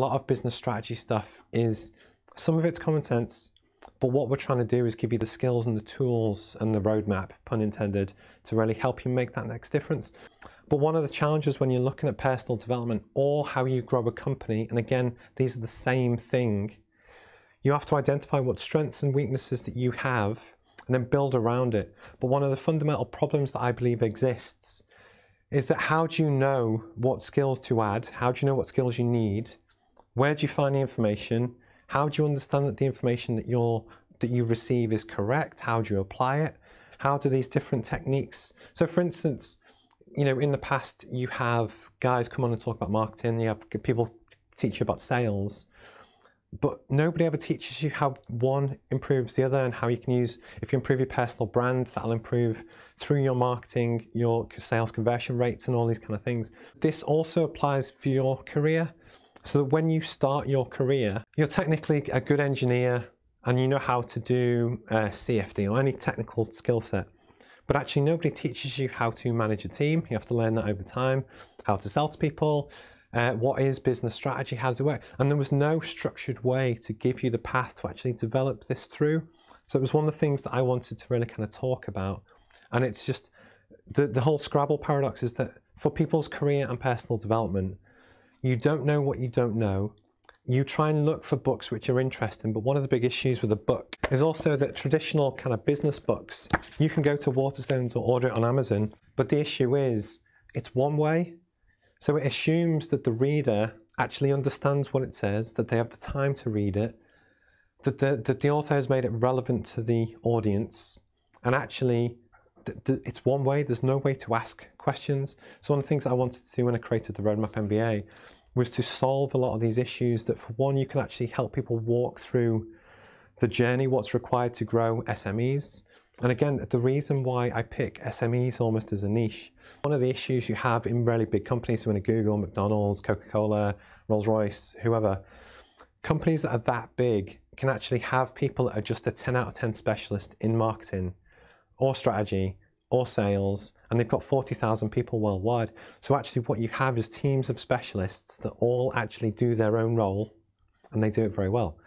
A lot of business strategy stuff is some of it's common sense, but what we're trying to do is give you the skills and the tools and the roadmap, pun intended, to really help you make that next difference. But one of the challenges when you're looking at personal development or how you grow a company, and again, these are the same thing, you have to identify what strengths and weaknesses that you have and then build around it. But one of the fundamental problems that I believe exists is that how do you know what skills to add? How do you know what skills you need? Where do you find the information? How do you understand that the information that you're that you receive is correct? How do you apply it? How do these different techniques? So for instance, you know, in the past you have guys come on and talk about marketing, you have people teach you about sales, but nobody ever teaches you how one improves the other and how you can use if you improve your personal brand that'll improve through your marketing your sales conversion rates and all these kind of things this also applies for your career so that when you start your career you're technically a good engineer and you know how to do cfd or any technical skill set but actually nobody teaches you how to manage a team you have to learn that over time how to sell to people uh, what is business strategy? How does it work? And there was no structured way to give you the path to actually develop this through. So it was one of the things that I wanted to really kind of talk about. And it's just the, the whole Scrabble paradox is that for people's career and personal development, you don't know what you don't know. You try and look for books which are interesting, but one of the big issues with a book is also that traditional kind of business books, you can go to Waterstones or order it on Amazon, but the issue is it's one way so it assumes that the reader actually understands what it says, that they have the time to read it, that the, that the author has made it relevant to the audience, and actually it's one way, there's no way to ask questions. So one of the things I wanted to do when I created the Roadmap MBA was to solve a lot of these issues that for one, you can actually help people walk through the journey, what's required to grow SMEs. And again, the reason why I pick SMEs almost as a niche one of the issues you have in really big companies, so in Google, McDonald's, Coca-Cola, Rolls-Royce, whoever, companies that are that big can actually have people that are just a 10 out of 10 specialist in marketing or strategy or sales, and they've got 40,000 people worldwide. So actually what you have is teams of specialists that all actually do their own role, and they do it very well.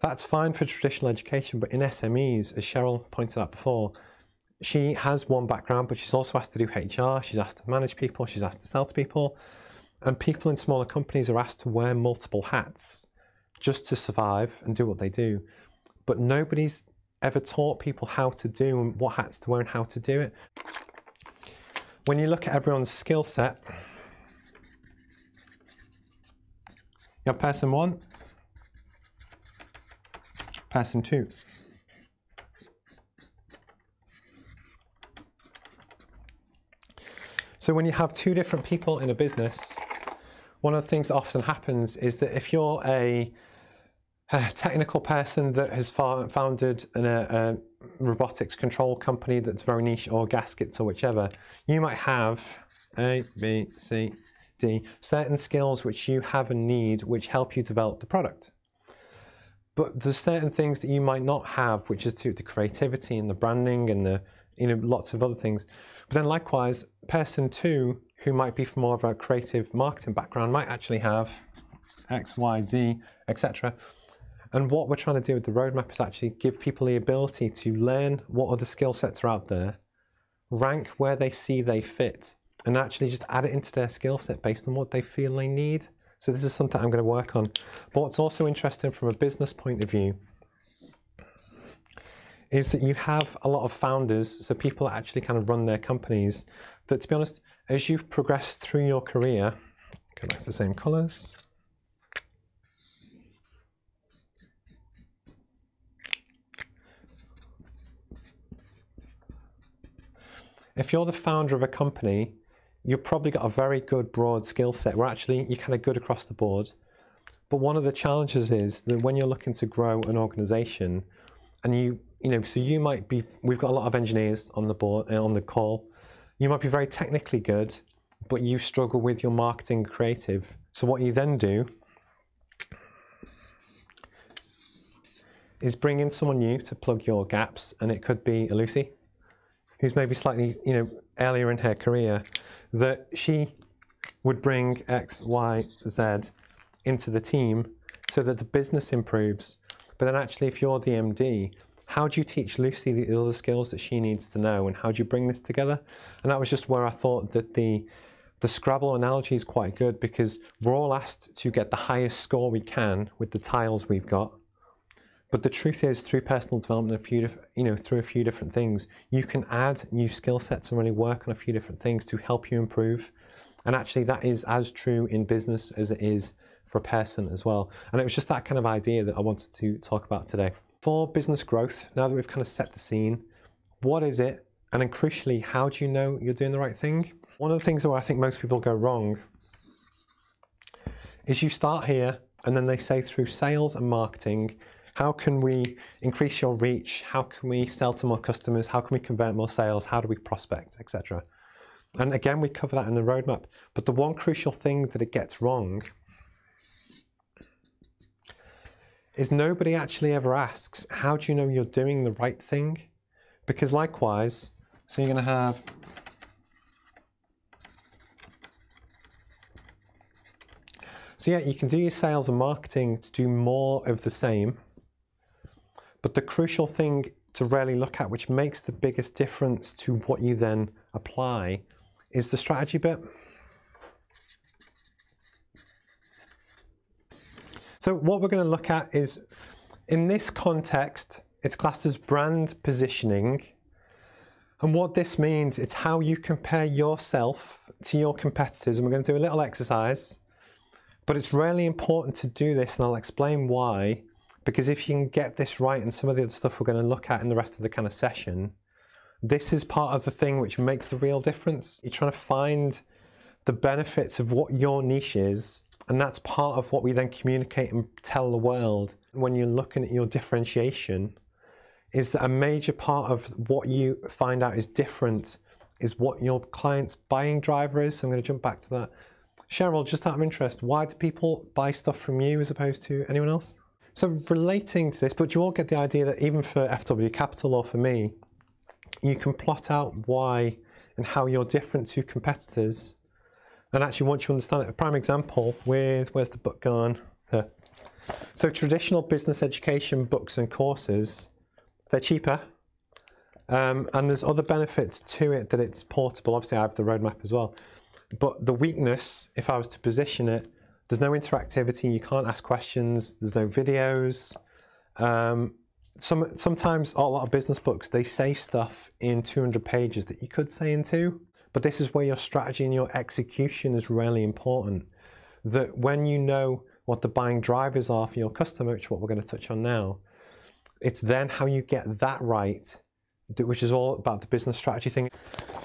That's fine for traditional education, but in SMEs, as Cheryl pointed out before, she has one background, but she's also asked to do HR, she's asked to manage people, she's asked to sell to people. And people in smaller companies are asked to wear multiple hats just to survive and do what they do. But nobody's ever taught people how to do and what hats to wear and how to do it. When you look at everyone's skill set, you have person one, person two. So when you have two different people in a business, one of the things that often happens is that if you're a, a technical person that has founded an, a, a, robotics control company that's very niche or gaskets or whichever, you might have A, B, C, D, certain skills which you have and need which help you develop the product. But there's certain things that you might not have, which is to the creativity and the branding and the you know, lots of other things. But then likewise, person two, who might be from more of a creative marketing background, might actually have X, Y, Z, etc. And what we're trying to do with the roadmap is actually give people the ability to learn what other skill sets are out there, rank where they see they fit, and actually just add it into their skill set based on what they feel they need. So this is something I'm going to work on. But what's also interesting from a business point of view is that you have a lot of founders, so people that actually kind of run their companies, that to be honest, as you've progressed through your career, go back to the same colors. If you're the founder of a company, you've probably got a very good broad skill set where actually you're kind of good across the board. But one of the challenges is that when you're looking to grow an organization and you you know, so you might be, we've got a lot of engineers on the board, uh, on the call. You might be very technically good, but you struggle with your marketing creative. So what you then do is bring in someone new to plug your gaps, and it could be a Lucy, who's maybe slightly, you know, earlier in her career, that she would bring X, Y, Z, into the team so that the business improves. But then actually, if you're the MD, how do you teach Lucy the other skills that she needs to know and how do you bring this together? And that was just where I thought that the the Scrabble analogy is quite good because we're all asked to get the highest score we can with the tiles we've got. But the truth is, through personal development, a few, you know, through a few different things, you can add new skill sets and really work on a few different things to help you improve. And actually, that is as true in business as it is for a person as well. And it was just that kind of idea that I wanted to talk about today. For business growth, now that we've kind of set the scene, what is it? And then crucially, how do you know you're doing the right thing? One of the things where I think most people go wrong is you start here and then they say through sales and marketing, how can we increase your reach? How can we sell to more customers? How can we convert more sales? How do we prospect, etc. And again, we cover that in the roadmap. But the one crucial thing that it gets wrong is nobody actually ever asks, how do you know you're doing the right thing? Because likewise, so you're going to have So yeah, you can do your sales and marketing to do more of the same but the crucial thing to really look at, which makes the biggest difference to what you then apply, is the strategy bit. So what we're going to look at is, in this context, it's classed as brand positioning. And what this means, it's how you compare yourself to your competitors. And we're going to do a little exercise. But it's really important to do this, and I'll explain why, because if you can get this right and some of the other stuff we're going to look at in the rest of the kind of session, this is part of the thing which makes the real difference. You're trying to find the benefits of what your niche is, and that's part of what we then communicate and tell the world. When you're looking at your differentiation, is that a major part of what you find out is different is what your client's buying driver is. So I'm going to jump back to that. Cheryl, just out of interest, why do people buy stuff from you as opposed to anyone else? So relating to this, but you all get the idea that even for FW Capital or for me, you can plot out why and how you're different to competitors. And actually, once you understand it, a prime example with where's the book gone? There. So traditional business education books and courses, they're cheaper. Um, and there's other benefits to it that it's portable. Obviously, I have the roadmap as well. But the weakness, if I was to position it, there's no interactivity. You can't ask questions. There's no videos. Um, some, sometimes a lot of business books they say stuff in 200 pages that you could say in two. But this is where your strategy and your execution is really important. That when you know what the buying drivers are for your customer, which is what we're going to touch on now, it's then how you get that right, which is all about the business strategy thing.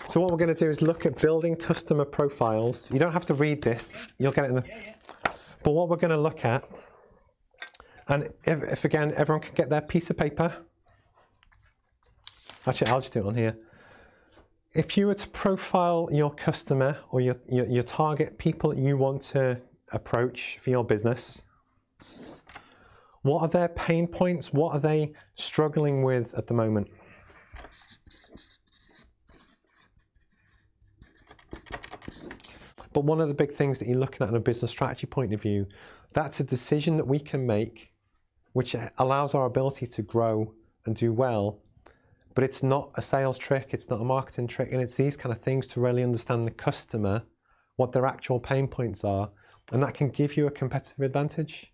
So what we're going to do is look at building customer profiles. You don't have to read this. You'll get it in the. But what we're going to look at, and if, if again everyone can get their piece of paper, actually I'll just do it on here. If you were to profile your customer or your, your, your target people you want to approach for your business, what are their pain points? What are they struggling with at the moment? But one of the big things that you're looking at in a business strategy point of view, that's a decision that we can make which allows our ability to grow and do well. But it's not a sales trick, it's not a marketing trick, and it's these kind of things to really understand the customer, what their actual pain points are, and that can give you a competitive advantage.